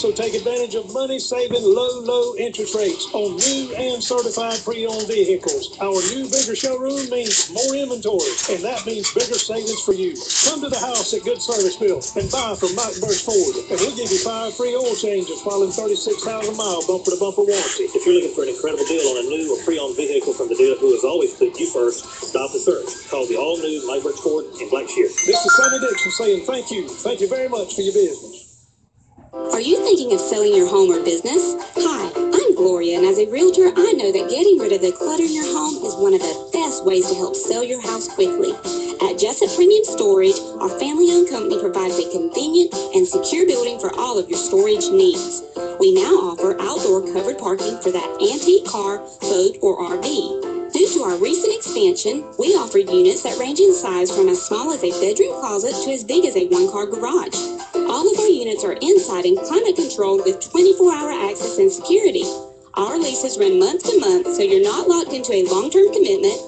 So take advantage of money-saving, low, low interest rates on new and certified pre-owned vehicles. Our new bigger showroom means more inventory, and that means bigger savings for you. Come to the house at Good Serviceville and buy from Mike Burst Ford, and we'll give you five free oil changes while in 36,000 mile bumper-to-bumper warranty. If you're looking for an incredible deal on a new or pre-owned vehicle from the dealer who has always put you first, stop the search. Call the all-new Mike Burke Ford in Blackshear. This is Sammy Dixon saying thank you. Thank you very much for your business. Are you thinking of selling your home or business? Hi, I'm Gloria, and as a realtor, I know that getting rid of the clutter in your home is one of the best ways to help sell your house quickly. At Jesup Premium Storage, our family-owned company provides a convenient and secure building for all of your storage needs. We now offer outdoor covered parking for that antique car, boat, or RV. Due to our recent expansion, we offer units that range in size from as small as a bedroom closet to as big as a one-car garage. All of our units are inside and climate controlled with 24-hour access and security. Our leases run month to month, so you're not locked into a long-term commitment,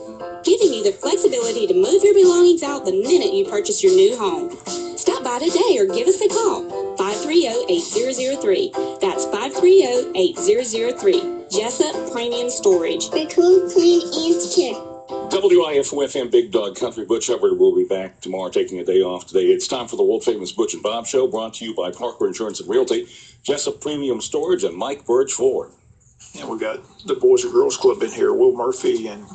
giving you the flexibility to move your belongings out the minute you purchase your new home. Stop by today or give us a call, 530-8003. That's 530-8003. Jesup Premium Storage. The cool, clean, and secure. WIFO Big Dog Country Butch Hubbard will be back tomorrow taking a day off today. It's time for the world famous Butch and Bob Show brought to you by Parker Insurance and Realty, Jesup Premium Storage, and Mike Birch Ford. And we got the Boys and Girls Club in here, Will Murphy and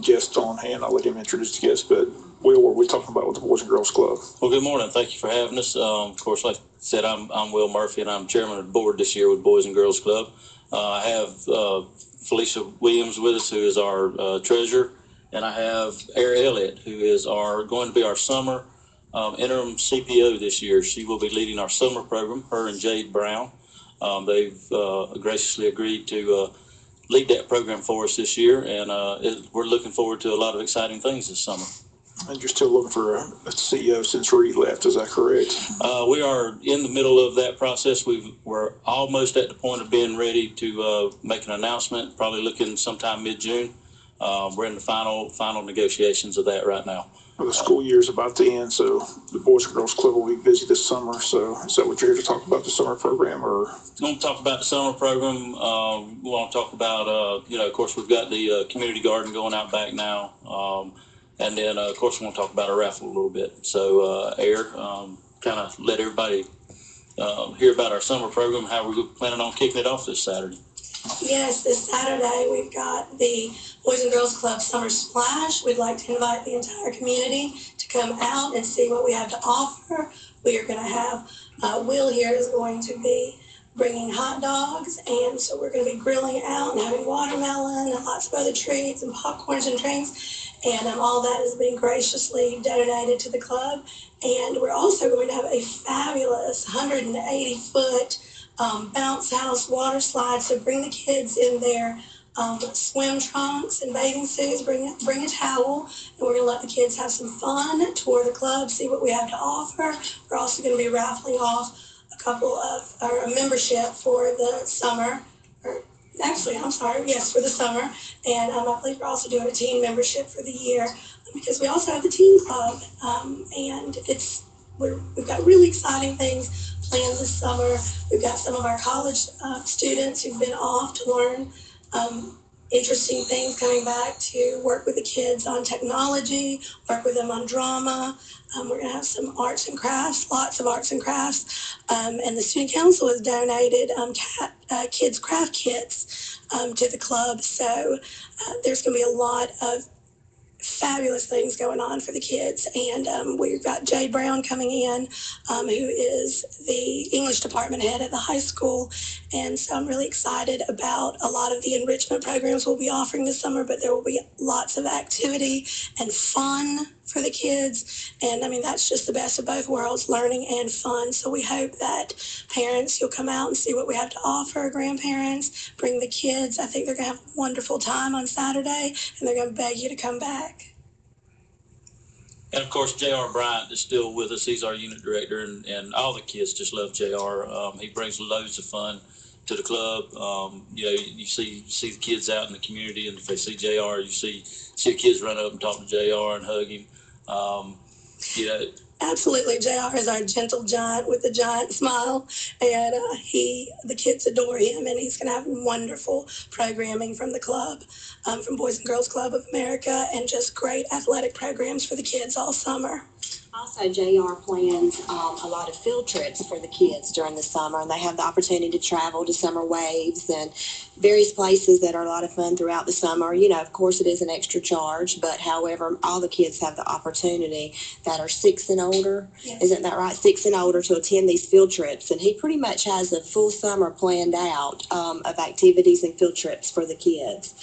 guest on hand. I'll let him introduce the guest, but Will, what are we talking about with the Boys and Girls Club? Well, good morning. Thank you for having us. Um, of course, like I said, I'm, I'm Will Murphy, and I'm chairman of the board this year with Boys and Girls Club. Uh, I have uh, Felicia Williams with us, who is our uh, treasurer, and I have Air Elliott, who is our going to be our summer um, interim CPO this year. She will be leading our summer program. Her and Jade Brown. Um, they've uh, graciously agreed to uh, lead that program for us this year, and uh, it, we're looking forward to a lot of exciting things this summer. And you're still looking for a CEO since Reed left, is that correct? Uh, we are in the middle of that process. We've, we're almost at the point of being ready to uh, make an announcement, probably looking sometime mid-June. Uh, we're in the final, final negotiations of that right now. Well, the school year's about to end, so the Boys and Girls Club will be busy this summer. So is that what you're here to talk about, the summer program, or? Going to talk about the summer program. Um, we want to talk about, uh, you know, of course, we've got the uh, community garden going out back now. Um, and then, uh, of course, we want to talk about our raffle a little bit. So, uh, Air, um, kind of let everybody uh, hear about our summer program, how we're planning on kicking it off this Saturday. Yes, this Saturday we've got the Boys and Girls Club Summer Splash. We'd like to invite the entire community to come out and see what we have to offer. We are going to have, uh, Will here is going to be bringing hot dogs, and so we're going to be grilling out and having watermelon and lots of other treats and popcorns and drinks. And um, all that is being graciously donated to the club. And we're also going to have a fabulous 180 foot um, bounce house water slide. So bring the kids in their um, swim trunks and bathing suits. Bring bring a towel, and we're gonna let the kids have some fun, tour the club, see what we have to offer. We're also gonna be raffling off a couple of or a membership for the summer. Or actually, I'm sorry, yes, for the summer. And um, I believe we're also doing a teen membership for the year because we also have the teen club, um, and it's we're, we've got really exciting things planned this summer. We've got some of our college uh, students who've been off to learn um, interesting things coming back to work with the kids on technology, work with them on drama. Um, we're going to have some arts and crafts, lots of arts and crafts. Um, and the student council has donated um, cat, uh, kids craft kits um, to the club. So uh, there's going to be a lot of fabulous things going on for the kids. And um, we've got Jay Brown coming in, um, who is the English department head at the high school. And so I'm really excited about a lot of the enrichment programs we'll be offering this summer, but there will be lots of activity and fun for the kids. And I mean, that's just the best of both worlds, learning and fun. So we hope that parents, you'll come out and see what we have to offer, grandparents, bring the kids. I think they're going to have a wonderful time on Saturday and they're going to beg you to come back. And of course, J.R. Bryant is still with us. He's our unit director, and, and all the kids just love J.R. Um, he brings loads of fun to the club. Um, you know, you see see the kids out in the community, and if they see J.R., you see see the kids run up and talk to J.R. and hug him. Um, you know, Absolutely, JR is our gentle giant with the giant smile, and uh, he, the kids adore him, and he's going to have wonderful programming from the club, um, from Boys and Girls Club of America, and just great athletic programs for the kids all summer. Also, JR plans um, a lot of field trips for the kids during the summer, and they have the opportunity to travel to summer waves and various places that are a lot of fun throughout the summer. You know, of course, it is an extra charge, but however, all the kids have the opportunity that are six and older. Yes. Isn't that right? Six and older to attend these field trips, and he pretty much has a full summer planned out um, of activities and field trips for the kids.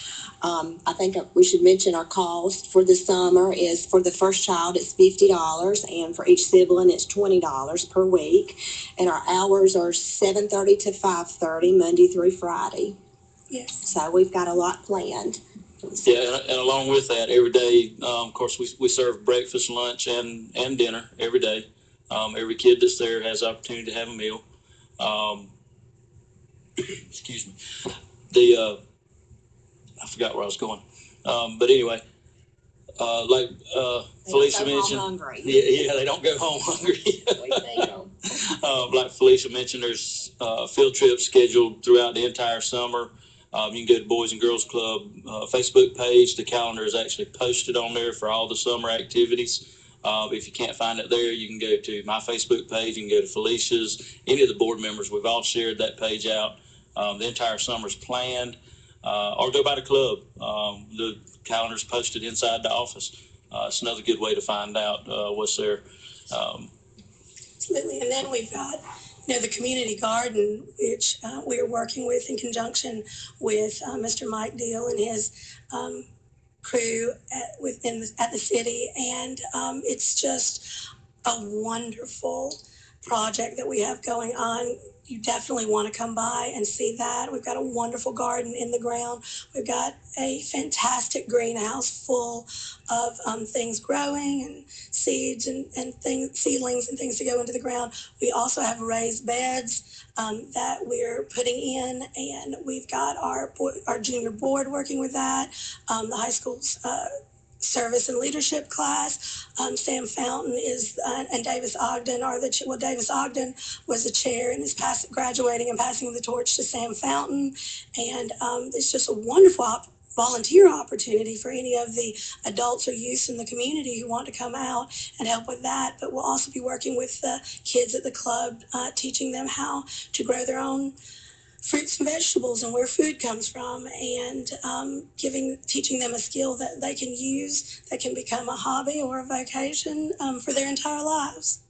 Um, I think we should mention our cost for the summer is for the first child, it's fifty dollars, and for each sibling, it's twenty dollars per week. And our hours are seven thirty to five thirty, Monday through Friday. Yes. So we've got a lot planned. Yeah, and, and along with that, every day, um, of course, we, we serve breakfast, lunch, and, and dinner every day. Um, every kid that's there has the opportunity to have a meal. Um, excuse me. The, uh, I forgot where I was going. Um, but anyway, uh, like, uh, Felicia They don't home mentioned. Hungry. Yeah, yeah, they don't go home hungry. We. Uh, like Felicia mentioned, there's uh, field trips scheduled throughout the entire summer. Um, you can go to Boys and Girls Club uh, Facebook page. The calendar is actually posted on there for all the summer activities. Uh, if you can't find it there, you can go to my Facebook page. You can go to Felicia's. Any of the board members, we've all shared that page out. Um, the entire summer's planned, uh, or go by the club. Um, the calendar's posted inside the office. Uh, it's another good way to find out uh, what's there. Um, Absolutely. And then we've got, you know, the community garden, which uh, we are working with in conjunction with uh, Mr. Mike Deal and his um, crew at, within the, at the city. And um, it's just a wonderful project that we have going on. You definitely want to come by and see that. We've got a wonderful garden in the ground. We've got a fantastic greenhouse full of um, things growing and seeds and, and things, seedlings and things to go into the ground. We also have raised beds um, that we're putting in, and we've got our our junior board working with that. Um, the high school's uh, service and leadership class. Um, Sam Fountain is uh, and Davis Ogden are the well Davis Ogden was the chair and is pass- graduating and passing the torch to Sam Fountain, and um, it's just a wonderful op- volunteer opportunity for any of the adults or youth in the community who want to come out and help with that. But we'll also be working with the kids at the club, uh, teaching them how to grow their own fruits and vegetables and where food comes from and um, giving teaching them a skill that they can use that can become a hobby or a vocation um, for their entire lives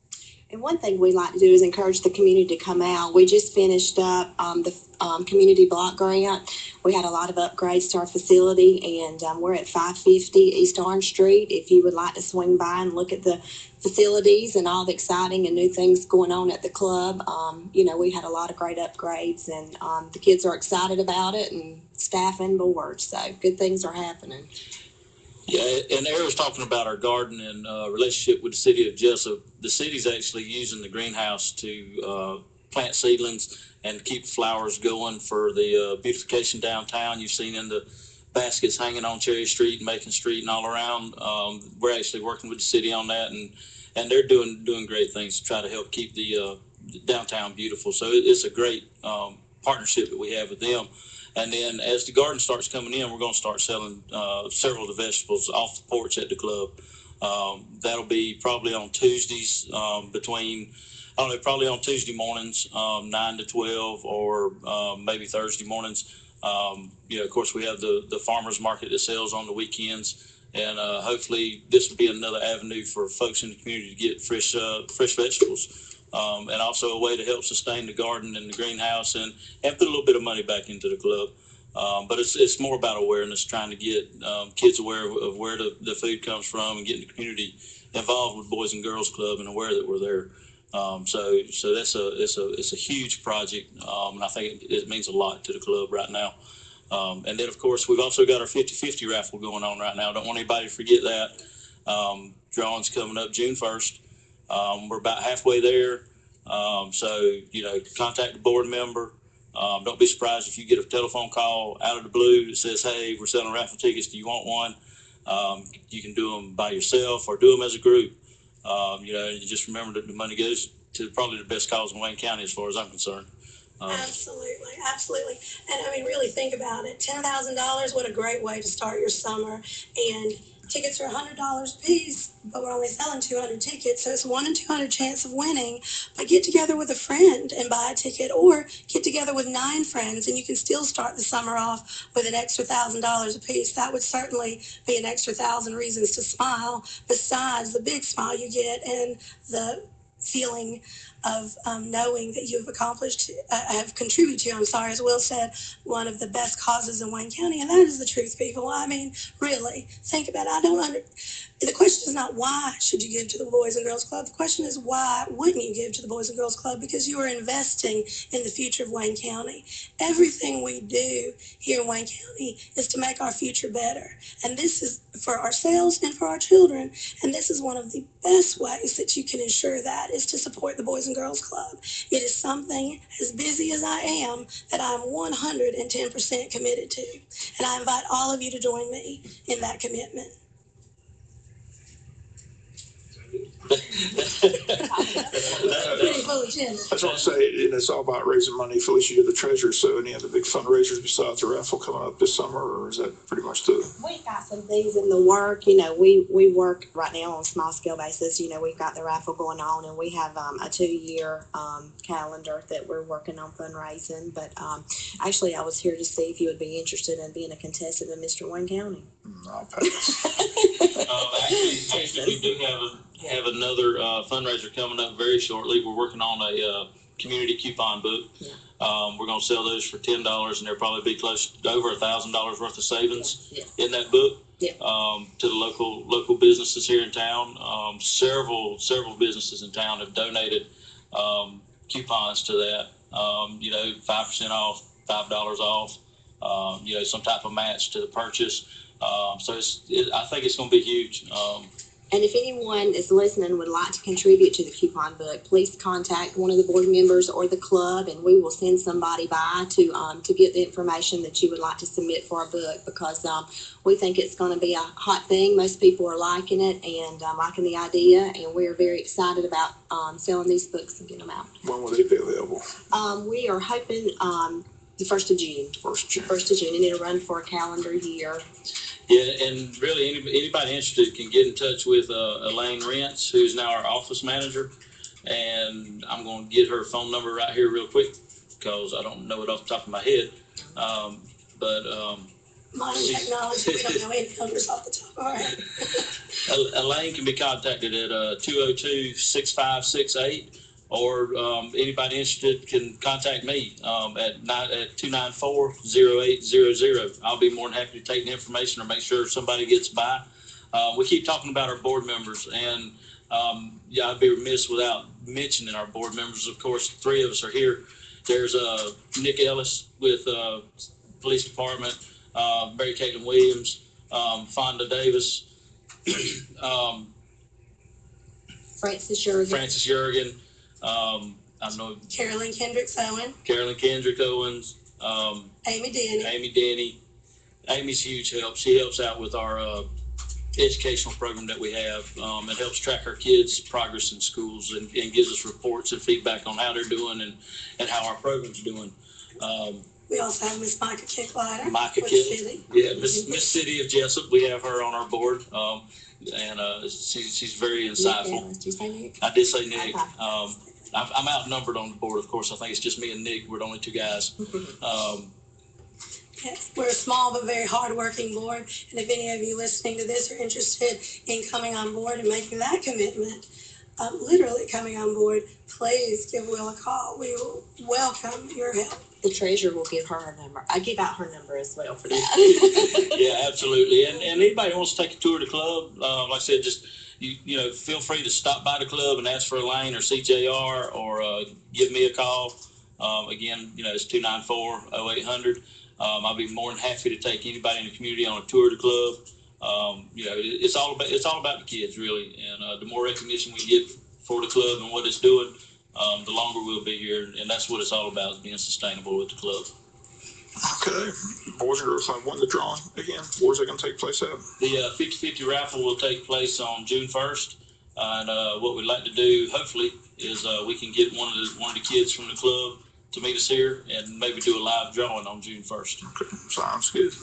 And one thing we like to do is encourage the community to come out. We just finished up um, the um, community block grant. We had a lot of upgrades to our facility, and um, we're at 550 East Orange Street. If you would like to swing by and look at the facilities and all the exciting and new things going on at the club, um, you know, we had a lot of great upgrades, and um, the kids are excited about it, and staff and board. So good things are happening. Yeah, and Eric was talking about our garden and uh, relationship with the city of Jesup. The city's actually using the greenhouse to uh, plant seedlings and keep flowers going for the uh, beautification downtown. You've seen in the baskets hanging on Cherry Street and Macon Street and all around. Um, we're actually working with the city on that, and and they're doing doing great things to try to help keep the uh, downtown beautiful. So it, it's a great um, partnership that we have with them. And then as the garden starts coming in, we're going to start selling uh, several of the vegetables off the porch at the club. Um, that'll be probably on Tuesdays um, between, I don't know, probably on Tuesday mornings, um, 9 to 12, or um, maybe Thursday mornings. Um, you know, of course, we have the, the farmers market that sells on the weekends. And uh, hopefully, this will be another avenue for folks in the community to get fresh, uh, fresh vegetables. Um, and also a way to help sustain the garden and the greenhouse and, and put a little bit of money back into the club. Um, but it's, it's more about awareness, trying to get um, kids aware of, of where the, the food comes from and getting the community involved with Boys and Girls Club and aware that we're there. Um, so so that's a it's a it's a huge project, um, and I think it, it means a lot to the club right now. Um, and then of course we've also got our 50-50 raffle going on right now. Don't want anybody to forget that. Um, drawing's coming up June 1st. Um, we're about halfway there. Um, so, you know, contact the board member. Um, don't be surprised if you get a telephone call out of the blue that says, hey, we're selling raffle tickets. Do you want one? Um, you can do them by yourself or do them as a group. Um, you know, you just remember that the money goes to probably the best cause in Wayne County, as far as I'm concerned. Um, Absolutely, absolutely. And I mean, really think about it. Ten thousand dollars, what a great way to start your summer. And tickets are hundred dollars a piece, but we're only selling two hundred tickets, so it's one in two hundred chance of winning. But get together with a friend and buy a ticket, or get together with nine friends, and you can still start the summer off with an extra thousand dollars a piece. That would certainly be an extra thousand reasons to smile, besides the big smile you get and the feeling of um, knowing that you have accomplished, uh, have contributed to, I'm sorry, as Will said, one of the best causes in Wayne County. And that is the truth, people. I mean, really, think about it. I don't under, the question is not why should you give to the Boys and Girls Club. The question is why wouldn't you give to the Boys and Girls Club? Because you are investing in the future of Wayne County. Everything we do here in Wayne County is to make our future better. And this is for ourselves and for our children. And this is one of the best ways that you can ensure that is to support the Boys and Girls Club. It is something as busy as I am that I'm 110% committed to. And I invite all of you to join me in that commitment. Pretty full agenda. That's what I'm saying, and it's all about raising money. Felicia, you're the treasurer, so any other big fundraisers besides the raffle coming up this summer, or is that pretty much the? We've got some things in the work, you know, we, we work right now on a small scale basis, you know, we've got the raffle going on and we have, um, a two-year, um, calendar that we're working on fundraising, but, um, actually, I was here to see if you would be interested in being a contestant in Mr. Wayne County. Mm, I'll pass. Um, actually, actually, we do have a, have another, uh, fundraiser coming up very shortly. We're working on a, uh, community coupon book. Yeah. Um, we're gonna sell those for ten dollars and there'll probably be close to over a thousand dollars worth of savings Yeah. in that book. Yeah. Um, to the local, local businesses here in town. Um, several, several businesses in town have donated, um, coupons to that. Um, you know, five percent off, five dollars off, um, you know, some type of match to the purchase. Um, so it's, it, I think it's gonna be huge. And if anyone is listening would like to contribute to the coupon book, please contact one of the board members or the club and we will send somebody by to, um, to get the information that you would like to submit for a book because, um, we think it's gonna be a hot thing. Most people are liking it and, um, liking the idea and we're very excited about, um, selling these books and getting them out. When will they be available? Um, we are hoping, um, the first of June, First first of June, and it'll run for a calendar year. Yeah, and really, any, anybody interested can get in touch with uh, Elaine Rentz, who's now our office manager. And I'm going to get her phone number right here real quick because I don't know it off the top of my head. Um, but um, Modern technology, we don't know any numbers off the top of our head. Elaine can be contacted at uh, 202 6568. Or um, anybody interested can contact me um, at, ni- at 294 0800. I'll be more than happy to take the information or make sure somebody gets by. Uh, we keep talking about our board members, and um, yeah, I'd be remiss without mentioning our board members. Of course, three of us are here. There's uh, Nick Ellis with uh, Police Department, uh, Mary Caitlin Williams, um, Fonda Davis, um, Francis Jurgen. Francis Jurgen, um, I know Carolyn Kendricks Owen, Carolyn Kendrick Owens, um, Amy Denny. Amy Denny. Amy's huge help. She helps out with our uh, educational program that we have. Um, it helps track our kids' progress in schools and, and gives us reports and feedback on how they're doing and, and how our program's doing. Um, We also have Miss Micah Kicklighter. Micah with Kick- Philly. yeah, Miss, Miss City of Jesup, we have her on our board. Um, and uh, she, she's very insightful. Did you say Nick? I did say Nick. Um, I'm, I'm outnumbered on the board, of course. I think it's just me and Nick. We're the only two guys. Um, Yes, we're a small but very hardworking board, and if any of you listening to this are interested in coming on board and making that commitment, um, literally coming on board, please give Will a call. We will welcome your help. The treasurer will give her her number. I give out her number as well for that. yeah, absolutely. And, and anybody who wants to take a tour of the club, uh, like I said, just you, you know, feel free to stop by the club and ask for Elaine or CJR or uh, give me a call. Um, again, you know, it's 294 0800. Um, I'll be more than happy to take anybody in the community on a tour of the club. Um, you know, it, it's all about it's all about the kids really, and uh, the more recognition we get for the club and what it's doing, um, the longer we'll be here, and that's what it's all about: being sustainable with the club. Okay, Boys and Girls Club, when the drawing again, where's it gonna take place at? The uh, 50-50 raffle will take place on June 1st. And uh, what we'd like to do, hopefully, is uh, we can get one of the one of the kids from the club to meet us here and maybe do a live drawing on June first. Okay, Sounds good.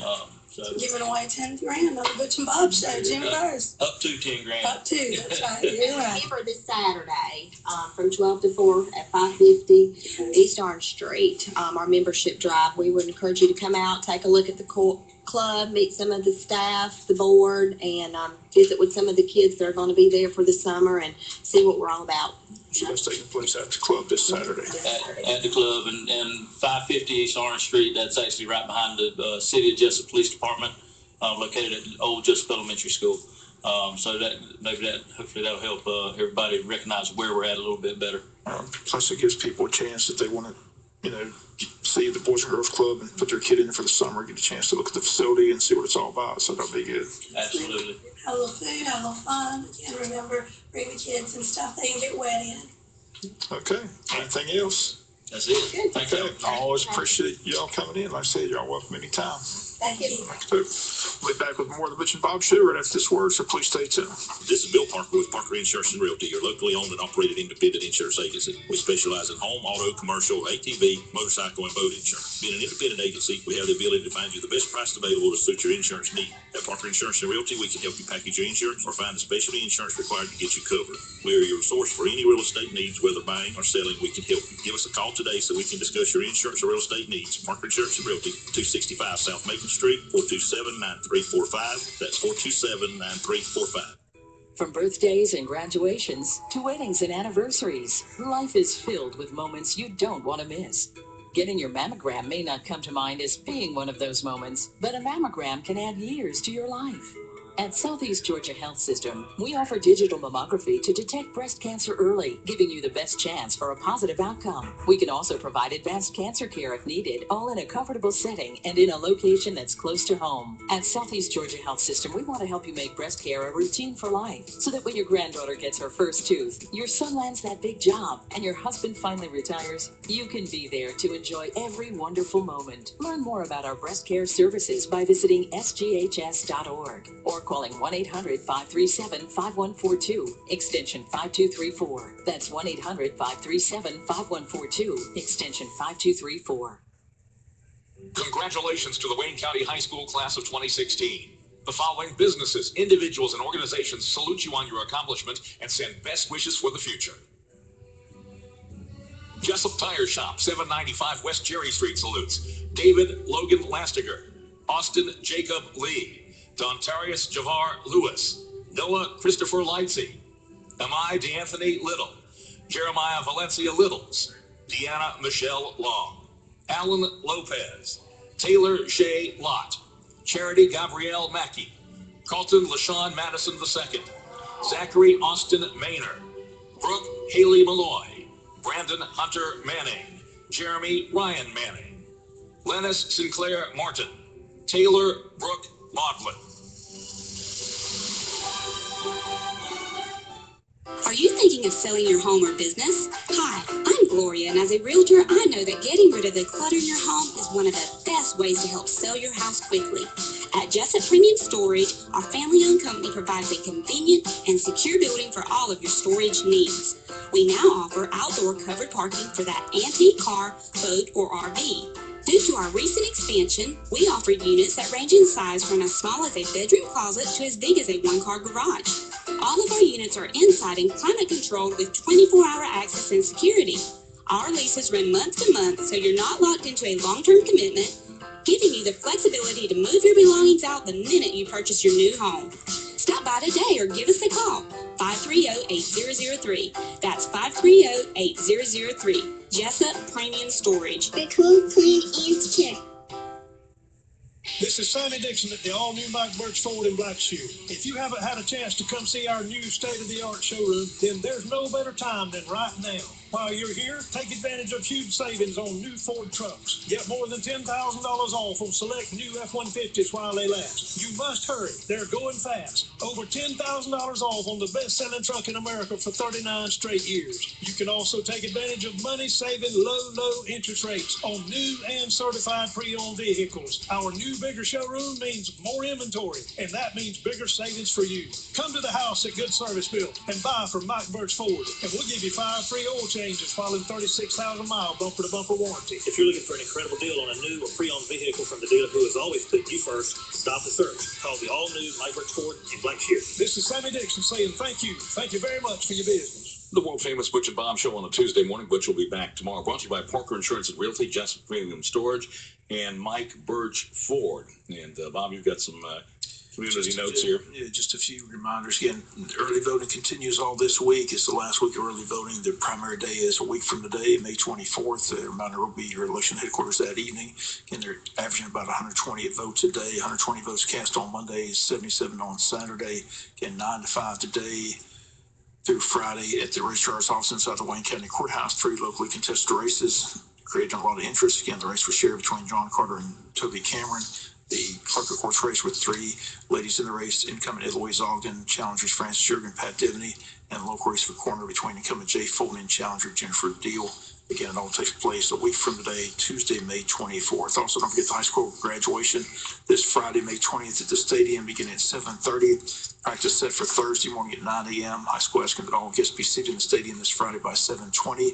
Um, so Giving away ten grand on the Butch and Bob show, June first, up to ten grand. up to, that's right, you're right. For this Saturday, um, from twelve to four at five fifty East Orange Street, um, our membership drive. We would encourage you to come out, take a look at the co- club, meet some of the staff, the board, and, um, visit with some of the kids that are gonna be there for the summer and see what we're all about. So that's taking place at the club this Saturday. at, at the club and, and five fifty East Orange Street, that's actually right behind the, uh, City of Jesup Police Department, uh, located at old Jesup Elementary School. Um, so that, maybe that, hopefully that'll help, uh, everybody recognize where we're at a little bit better. Um, plus it gives people a chance that they want to, you know, see the Boys and Girls Club and put their kid in for the summer, get a chance to look at the facility and see what it's all about. So that'll be good. Absolutely. Have a little food, have a little fun, and remember, bring the kids and stuff they can get wet in. Okay, anything else? That's it. Thank Okay, you. I always appreciate y'all coming in. Like I said, y'all welcome anytime. Thank you. We'll be back with more of the Butch and Bob Show right after this word, so please stay tuned. This is Bill Parker with Parker Insurance and Realty, your locally owned and operated independent insurance agency. We specialize in home, auto, commercial, ATV, motorcycle, and boat insurance. Being an independent agency, we have the ability to find you the best price available to suit your insurance need. At Parker Insurance and Realty, we can help you package your insurance or find the specialty insurance required to get you covered. We are your source for any real estate needs, whether buying or selling, we can help you. Give us a call today so we can discuss your insurance or real estate needs. Parker Insurance and Realty, two sixty-five South Macon Street, four two seven nine three four five. That's four two seven nine three four five. From birthdays and graduations to weddings and anniversaries, life is filled with moments you don't want to miss. Getting your mammogram may not come to mind as being one of those moments, but a mammogram can add years to your life. At Southeast Georgia Health System, we offer digital mammography to detect breast cancer early, giving you the best chance for a positive outcome. We can also provide advanced cancer care if needed, all in a comfortable setting and in a location that's close to home. At Southeast Georgia Health System, we want to help you make breast care a routine for life, so that when your granddaughter gets her first tooth, your son lands that big job, and your husband finally retires, you can be there to enjoy every wonderful moment. Learn more about our breast care services by visiting sghs.org or calling 1 800 537 5142, extension 5234. That's 1 800 537 5142, extension 5234. Congratulations to the Wayne County High School class of 2016. The following businesses, individuals, and organizations salute you on your accomplishment and send best wishes for the future. Jesup Tire Shop, 795 West Cherry Street salutes. David Logan Lastiger, Austin Jacob Lee, Dontarius Javar Lewis, Noah Christopher Lightsey, Amai DeAnthony Little, Jeremiah Valencia Littles, Deanna Michelle Long, Alan Lopez, Taylor Shea Lott, Charity Gabrielle Mackey, Carlton LaShawn Madison II, Zachary Austin Maynard, Brooke Haley Malloy, Brandon Hunter Manning, Jeremy Ryan Manning, Lennis Sinclair Martin, Taylor Brooke Maudlin. Are you thinking of selling your home or business? Hi, I'm Gloria, and as a realtor, I know that getting rid of the clutter in your home is one of the best ways to help sell your house quickly. At Jesup Premium Storage, our family owned company provides a convenient and secure building for all of your storage needs. We now offer outdoor covered parking for that antique car, boat, or RV. Due to our recent expansion, we offer units that range in size from as small as a bedroom closet to as big as a one car garage. All of our units are inside and climate controlled with 24 hour access and security. Our leases run month to month, so you're not locked into a long term commitment, giving you the flexibility to move your belongings out the minute you purchase your new home. Stop by today or give us a call 530-8003. That's 530-8003. Jesup Premium Storage. The cool, clean, and secure. This is Sammy Dixon at the all-new Mike Birch Ford in Blackshear. If you haven't had a chance to come see our new state-of-the-art showroom, then there's no better time than right now. While you're here, take advantage of huge savings on new Ford trucks. Get more than $10,000 off on select new F-150s while they last. You must hurry. They're going fast. Over $10,000 off on the best-selling truck in America for 39 straight years. You can also take advantage of money-saving low, low interest rates on new and certified pre-owned vehicles. Our new bigger showroom means more inventory, and that means bigger savings for you. Come to the house at Good Service Built and buy from Mike Birch Ford, and we'll give you five free oil changes following 36,000 mile bumper to bumper warranty. If you're looking for an incredible deal on a new or pre-owned vehicle from the dealer who has always put you first, stop the search. Call the all-new Mike Birch Ford in Blackshear. This is Sammy Dixon saying thank you. Thank you very much for your business. The world famous Butch and Bob show on a Tuesday morning. Butch will be back tomorrow. Brought to you by Parker Insurance and Realty, Jesup Premium Storage, and Mike Birch Ford. And uh, Bob, you've got some uh, community notes here. Yeah, just a few reminders. Again, early voting continues all this week. It's the last week of early voting. The primary day is a week from today, May 24th. The reminder will be your election headquarters that evening. Again, they're averaging about 120 votes a day. 120 votes cast on Monday, 77 on Saturday. Again, 9 to 5 today through Friday at the registrar's office inside the Wayne County Courthouse. Three locally contested races, creating a lot of interest. Again, the race for sheriff between John Carter and Toby Cameron. The clerk of courts race with three ladies in the race, incumbent Eloise Ogden, challengers Francis Jurgen, Pat Divney, and local race for coroner between incumbent Jay Fulton and challenger Jennifer Deal. Again, it all takes place a week from today, Tuesday, May 24th. Also, don't forget the high school graduation this Friday, May 20th at the stadium, beginning at 7:30. Practice set for Thursday morning at 9 a.m. High school asking that all guests be seated in the stadium this Friday by 7:20.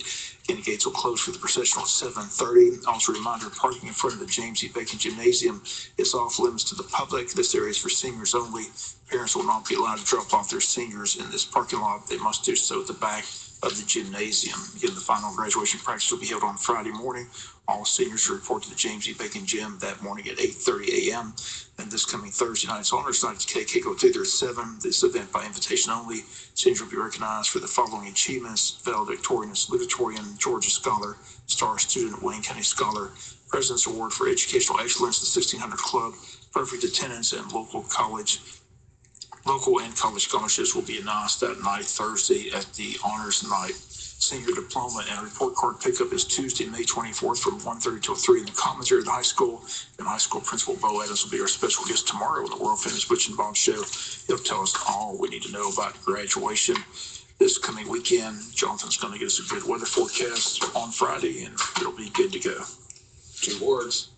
Again, the gates will close for the processional at 7:30. Also, a reminder, parking in front of the James E. Bacon Gymnasium is off limits to the public. This area is for seniors only. Parents will not be allowed to drop off their seniors in this parking lot. They must do so at the back of the gymnasium. Again, the final graduation practice will be held on Friday morning. All seniors will report to the James E. Bacon Gym that morning at 8:30 a.m. And this coming Thursday night, it's honors night at KKO Theater at 7. This event by invitation only. Seniors will be recognized for the following achievements: valedictorian, salutatorian, Georgia Scholar, Star Student, Wayne County Scholar, President's Award for Educational Excellence, the 1600 Club, perfect attendance, and local college Local and college scholarships will be announced that night, Thursday, at the honors night. Senior diploma and report card pickup is Tuesday, May twenty-fourth, from 1:30 till three in the commons area of the high school. And high school principal Bo Adams will be our special guest tomorrow on the world famous Butch and Bob show. He'll tell us all we need to know about graduation this coming weekend. Jonathan's going to get us a good weather forecast on Friday, and it'll be good to go. Two words.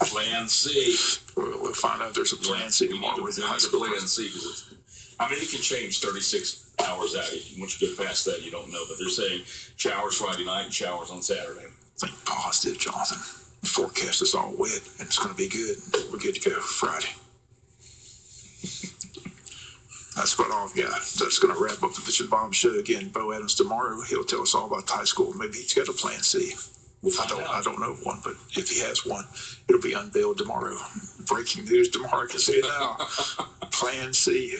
Plan C. We'll, we'll find out there's a plan C tomorrow to- with the high need to school. Plan C, I mean, it can change thirty-six hours out. Once you get past that, you don't know, but they're saying showers Friday night and showers on Saturday. Think positive, Jonathan. The forecast is all wet and it's going to be good. We're good to go Friday. That's about all I've got. That's going to wrap up the Butch and Bob show again. Bo Adams tomorrow. He'll tell us all about high school. Maybe he's got a plan C. I don't. I don't know one, but if he has one, it'll be unveiled tomorrow. Breaking news tomorrow. I can say it now. plan C.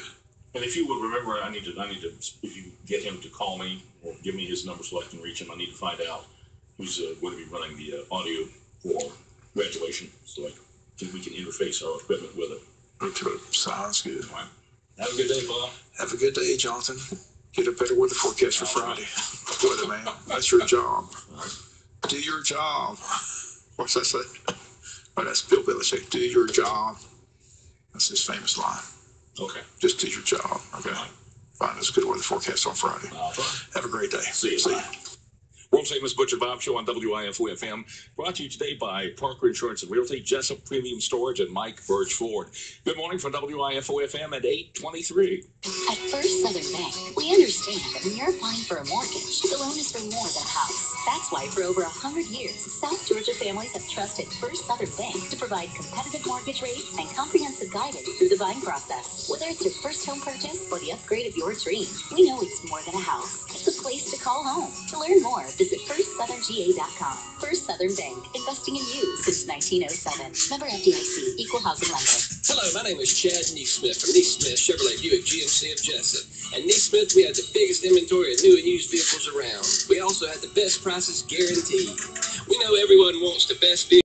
And if you would remember, I need to, I need to, if you get him to call me or give me his number so I can reach him, I need to find out who's uh, going to be running the uh, audio for graduation, so I can, we can interface our equipment with it. Okay, Sounds good. All right. Have a good day, Bob. Have a good day, Jonathan. Get a better weather forecast for Friday. Weatherman, that's your job. Do your job. What's that say? Oh, that's Bill Belichick. Do your job. That's his famous line. Okay. Just do your job. Okay. Fine. us a good weather forecast on Friday. Uh, I'll. Have a great day. See you. See you. World famous Butcher Bob Show on WIFO FM, brought to you today by Parker Insurance and Realty, Jesup Premium Storage, and Mike Birch Ford. Good morning from WIFO FM at 823. At First Southern Bank, we understand that when you're applying for a mortgage, the loan is for more than a house. That's why for over 100 years, South Georgia families have trusted First Southern Bank to provide competitive mortgage rates and comprehensive guidance through the buying process. Whether it's your first home purchase or the upgrade of your dream, we know it's more than a house. It's a place to call home. To learn more, visit firstsouthernga.com. First Southern Bank, investing in you since 1907. Member FDIC, equal housing lender. Hello, my name is Chad Neesmith from Neesmith Chevrolet Buick GMC of Jesup. At Neesmith, we have the biggest inventory of new and used vehicles around. We also have the best prices guaranteed. We know everyone wants the best vehicle.